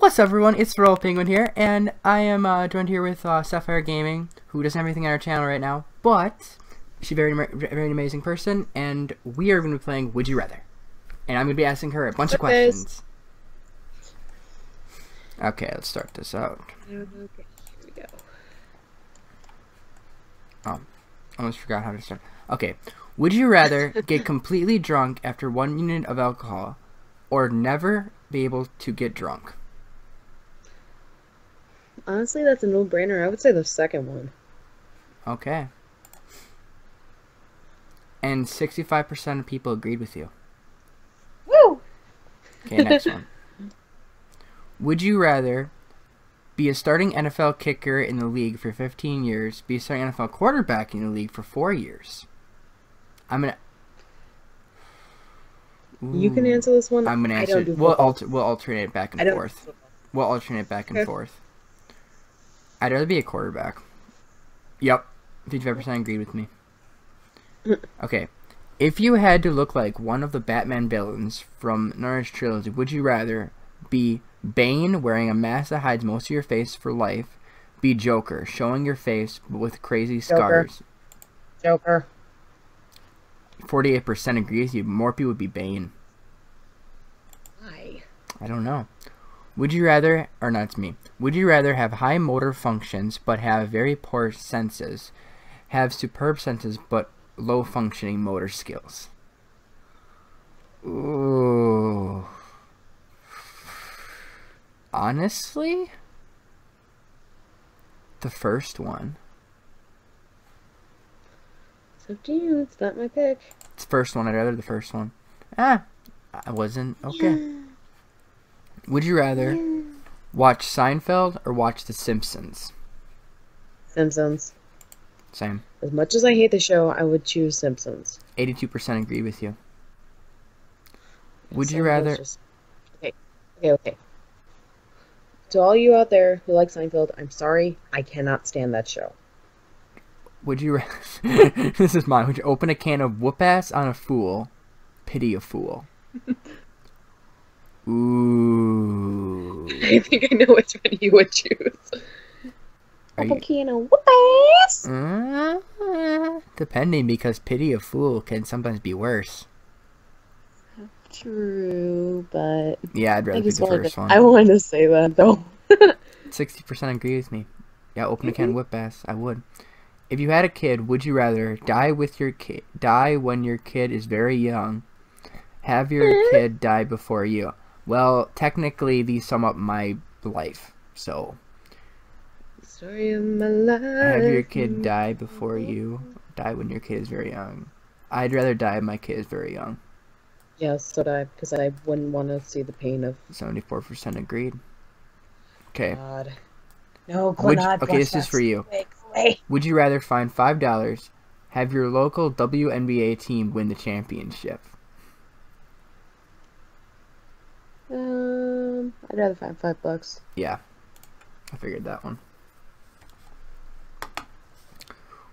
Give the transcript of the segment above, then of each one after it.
What's up, everyone? It's Royal Penguin here, and I am uh, joined here with uh, Sapphire Gaming, who doesn't have anything on our channel right now, but she's a very, very amazing person, and we are going to be playing Would You Rather. And I'm going to be asking her a bunch of questions. Okay, let's start this out. Okay, here we go. Oh, almost forgot how to start. Okay, would you rather get completely drunk after one unit of alcohol, or never be able to get drunk? Honestly, that's a no-brainer. I would say the second one. Okay. And 65% of people agreed with you. Woo! Okay, next one. Would you rather be a starting NFL kicker in the league for 15 years, be a starting NFL quarterback in the league for 4 years? I'm gonna. You can answer this one. I'm gonna I answer. don't do we'll alter. We'll alternate back and forth. We'll alternate back and Okay. forth. I'd rather be a quarterback. Yep. 55% agreed with me. Okay. If you had to look like one of the Batman villains from Norwich Trilogy, would you rather be Bane wearing a mask that hides most of your face for life, be Joker showing your face but with crazy Joker. scars? Joker. 48% agree with you. More people would be Bane. Why? I don't know. Would you rather, or not, me. Would you rather have high motor functions but have very poor senses, have superb senses but low functioning motor skills? Ooh. Honestly, the first one. It's up to you. It's not my pick. It's the first one. I'd rather the first one. Ah, I wasn't okay. Would you rather watch Seinfeld or watch The Simpsons? Simpsons. Same. As much as I hate the show, I would choose Simpsons. 82% agree with you. Would you rather? just- Okay. Okay. Okay. To all you out there who like Seinfeld, I'm sorry. I cannot stand that show. Would you? ra- this is mine. Would you open a can of whoop ass on a fool, pity a fool? Ooh. I think I know which one you would choose. Are you- can of whoop-ass. Uh, depending, because pity a fool can sometimes be worse. True, but Yeah, I'd rather just the first to, one. I wanted to say that though. 60% agree with me. Yeah, open a can of whip ass. I would. If you had a kid, would you rather die with your kid, die when your kid is very young, have your kid die before you? Well, technically, these sum up my life. So, Story of my life. have your kid die before you, die when your kid is very young. I'd rather die if my kid is very young. Yes, so I, because I wouldn't want to see the pain of 74% agreed. Okay. God. No, Would you- okay, this is for you. Would you rather find $5, have your local WNBA team win the championship? Um, I'd rather find five bucks. Yeah, I figured that one.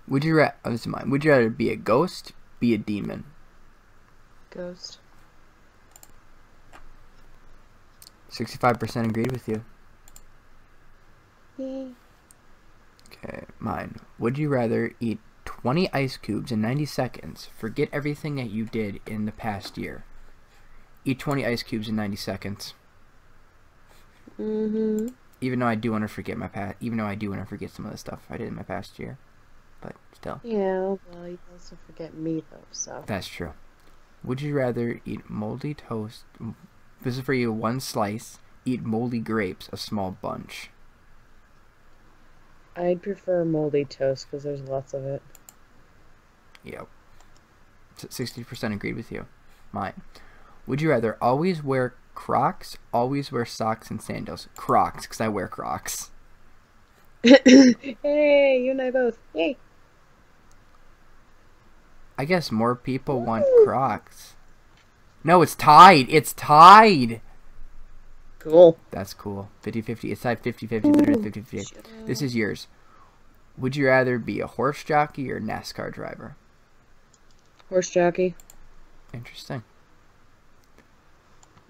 Would you rather? Oh, this is mine. Would you rather be a ghost, be a demon? Ghost. Sixty-five percent agreed with you. Yay. Okay, mine. Would you rather eat twenty ice cubes in ninety seconds? Forget everything that you did in the past year. Eat twenty ice cubes in ninety seconds. Mm-hmm. Even though I do want to forget my past, even though I do want to forget some of the stuff I did in my past year, but still. Yeah, well, you also forget me though, so. That's true. Would you rather eat moldy toast? This is for you. One slice. Eat moldy grapes, a small bunch. I'd prefer moldy toast because there's lots of it. Yep. Sixty percent agreed with you. Mine. Would you rather always wear Crocs, always wear socks and sandals? Crocs, because I wear Crocs. hey, you and I both. Yay. I guess more people want Crocs. No, it's tied. It's tied. Cool. That's cool. 50-50. It's tied 50-50. Literally 50-50. This is yours. Would you rather be a horse jockey or NASCAR driver? Horse jockey. Interesting.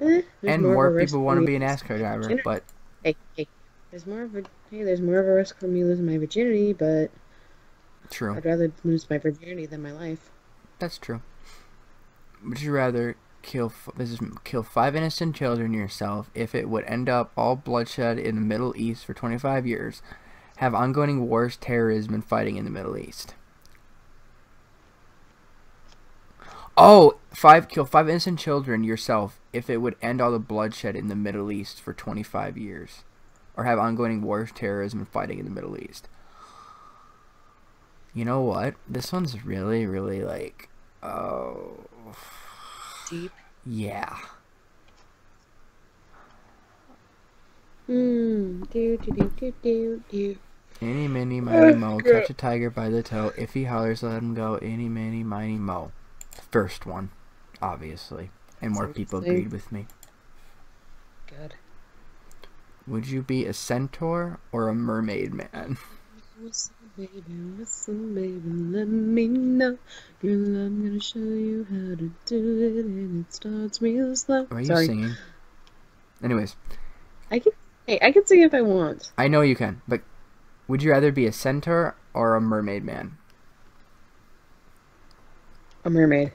Eh, and more more people want to be a to NASCAR driver, but Hey, hey, there's more of a hey, there's more of a risk for me losing my virginity, but True. I'd rather lose my virginity than my life. That's true. Would you rather kill this is kill five innocent children yourself if it would end up all bloodshed in the Middle East for 25 years, have ongoing wars, terrorism, and fighting in the Middle East? Oh, five kill five innocent children yourself if it would end all the bloodshed in the Middle East for 25 years, or have ongoing wars, terrorism, and fighting in the Middle East. You know what? This one's really, really like, oh, Deep. yeah. Hmm. Do do do do do do. Any, mini, miny, mo, catch a tiger by the toe. If he hollers, let him go. Any, mini, miny, mo. First one, obviously. And more people agreed with me. Good. Would you be a centaur or a mermaid man? Listen, baby, listen, baby, let me know. Girl, I'm gonna show you how to do it, and it starts real slow. Are you Sorry, singing? Anyways, I can. Hey, I can sing if I want. I know you can, but would you rather be a centaur or a mermaid man? A mermaid.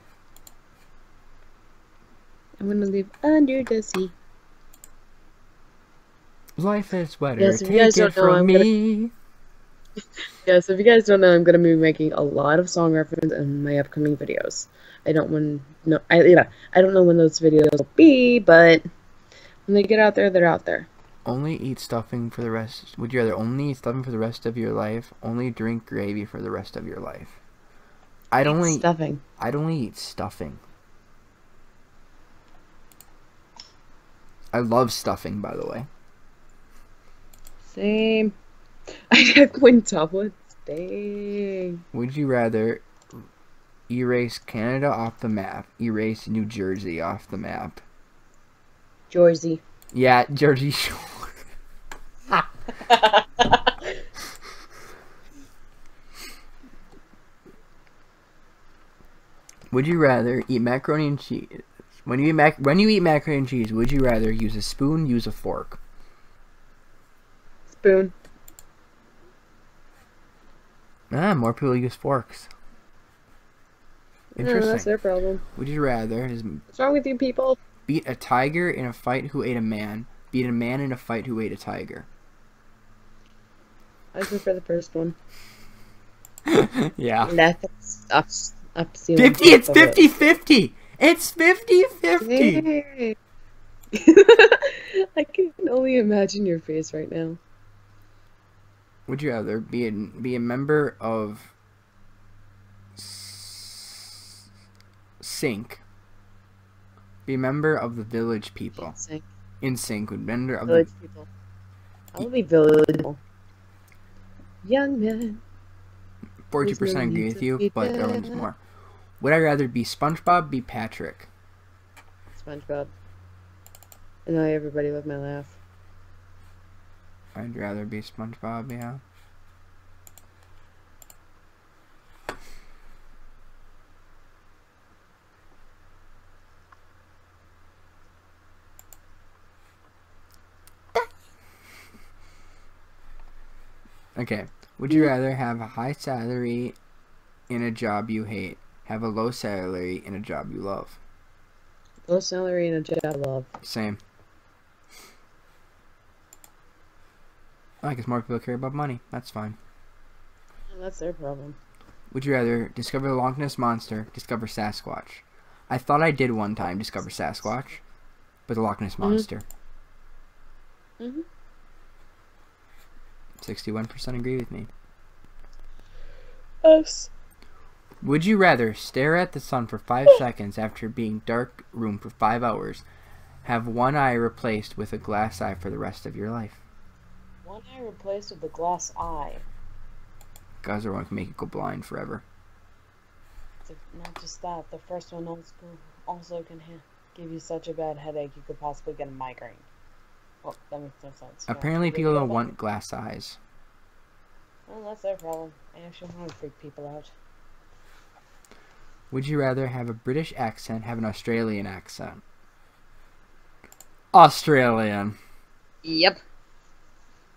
I'm gonna live under the sea. Life is wetter. Yes, if you Take guys it don't know, from I'm gonna- me. Yeah, so if you guys don't know, I'm gonna be making a lot of song references in my upcoming videos. I don't want no, I yeah, I don't know when those videos will be, but when they get out there, they're out there. Only eat stuffing for the rest. Would you rather only eat stuffing for the rest of your life? Only drink gravy for the rest of your life? I'd only stuffing. I'd only eat stuffing. I love stuffing, by the way. Same. I have quintuplets. Dang. Would you rather erase Canada off the map, erase New Jersey off the map? Jersey. Yeah, Jersey Shore. Would you rather eat macaroni and cheese? When you eat mac- when you eat macaroni and cheese, would you rather use a spoon, use a fork? Spoon. Ah, more people use forks. Interesting. No, that's their problem. Would you rather is What's wrong with you people? beat a tiger in a fight who ate a man, beat a man in a fight who ate a tiger? I prefer the first one. yeah. That's up, up to 50 it's 50 50 it's 50 50 I can only imagine your face right now. would you rather be a, be a member of sync be a member of the village people Sync. NSYNC would member of the Village the people. I will be village people. Young man. 40% agree with you but everyone's bad. more would i rather be spongebob be patrick SpongeBob. I know everybody loved my laugh. i'd rather be spongebob yeah Okay. Would you mm. rather have a high salary in a job you hate, have a low salary in a job you love? Low salary and a job I love. Same. I guess more people care about money. That's fine. That's their problem. Would you rather discover the Loch Ness Monster, discover Sasquatch? I thought I did one time discover Sasquatch, but the Loch Ness Monster. Mm hmm 61% agree with me. Us. Would you rather stare at the sun for five seconds after being dark room for five hours, have one eye replaced with a glass eye for the rest of your life? One eye replaced with a glass eye. Guys, one can make you go blind forever. Not just that, the first one also, also can give you such a bad headache you could possibly get a migraine. Well, that makes no sense. Apparently, but people don't want glass eyes. Well, that's their problem. I actually want to freak people out. Would you rather have a British accent, have an Australian accent? Australian. Yep.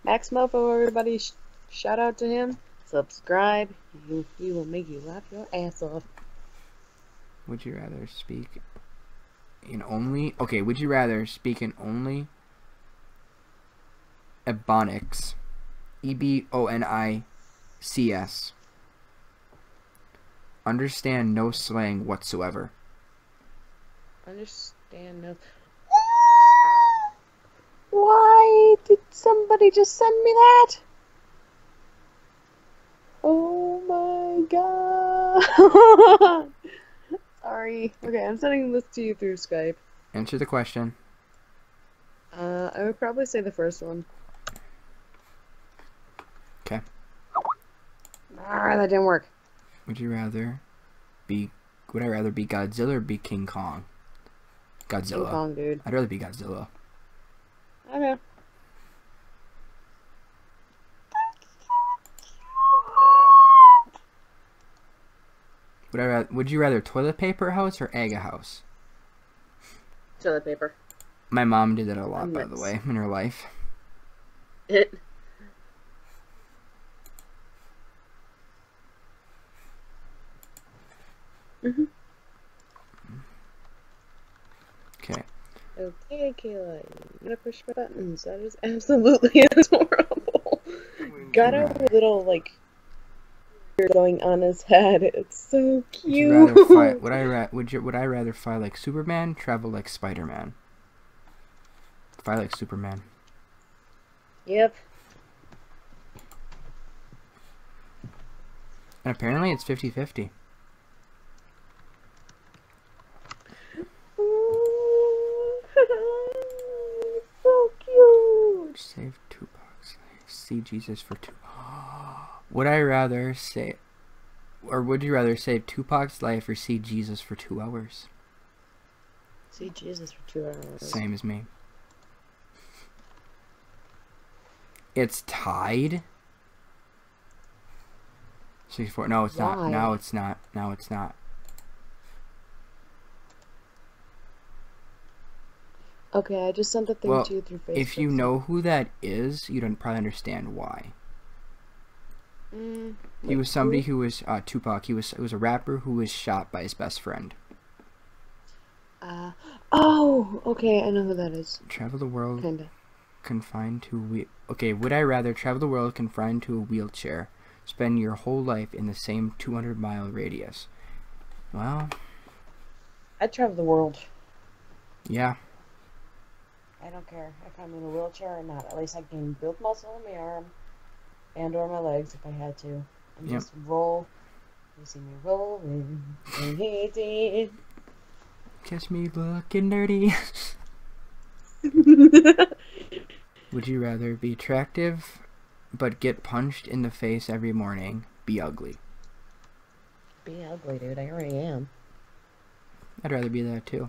Max Moefoe, everybody, sh- shout out to him. Subscribe. He, he will make you laugh your ass off. Would you rather speak in only? Okay. Would you rather speak in only Ebonics, E B O N I C S. Understand no slang whatsoever. Understand no. Why did somebody just send me that? Oh my god. Sorry. Okay, I'm sending this to you through Skype. Answer the question. Uh, I would probably say the first one. Okay. Ah, that didn't work. Would you rather be? Would I rather be Godzilla or be King Kong? Godzilla. King. Kong, dude. I'd rather be Godzilla. Okay. Would I? Rather, would you rather toilet paper house or egg a house? Toilet paper. My mom did that a lot, by the way, in her life. It. Mhm. Okay. Okay, Kayla, you gotta push my buttons. That is absolutely adorable. Got a little like going on his head. It's so Would cute. rather fight? Would I? Ra- would you? Would I rather fly like Superman? Travel like Spider Man? Fly like Superman. Yep. And apparently it's 50-50. so cute. Save Tupac's life. See Jesus for two. Would I rather say, or would you rather save Tupac's life or see Jesus for two hours? See Jesus for two hours. Same as me. It's tied. 64. No, it's not. Why? Now it's not. Now it's not. Okay, I just sent the thing Well, to you through Facebook. If you know who that is, you don't probably understand why. Mm, He like was somebody who? who was uh, Tupac. He was he was a rapper who was shot by his best friend. Uh, oh, okay, I know who that is. Travel the world Kinda. confined to a wheel. Okay, would I rather travel the world confined to a wheelchair, spend your whole life in the same 200 mile radius? Well, I'd travel the world. yeah. I don't care if I'm in a wheelchair or not. At least I can build muscle in my arm and or my legs if I had to. And Yep. just roll. You see me rolling in Haiti. Catch me looking dirty. would you rather be attractive, but get punched in the face every morning? Be ugly. Be ugly, dude. I already am. I'd rather be that too.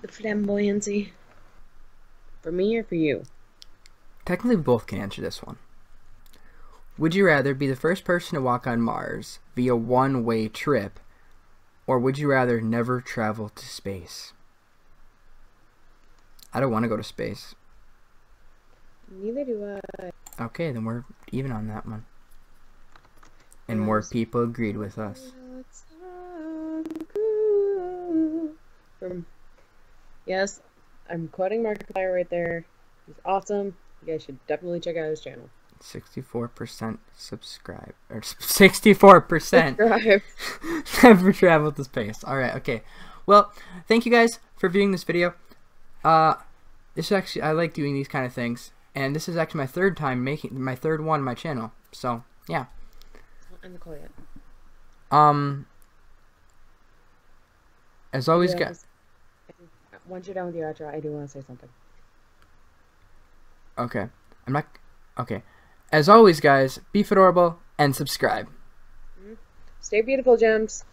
The flamboyancy. For me or for you? Technically, we both can answer this one. Would you rather be the first person to walk on Mars via one way trip, or would you rather never travel to space? I don't want to go to space. Neither do I. Okay, then we're even on that one. And more people agreed with us. From yes, I'm quoting Markiplier right there. He's awesome. You guys should definitely check out his channel. 64% subscribe. Or 64% Subscribe. never traveled to space. Alright, okay. Well, thank you guys for viewing this video. Uh, this is actually, I like doing these kind of things. And this is actually my third time making, my third one on my channel. So, yeah. I'm the yet. Um, as always, guys. Yes. Once you're done with your outro, I do want to say something. Okay. I'm not. Okay. As always, guys, be Fadorible and subscribe. Mm-hmm. Stay beautiful, gems.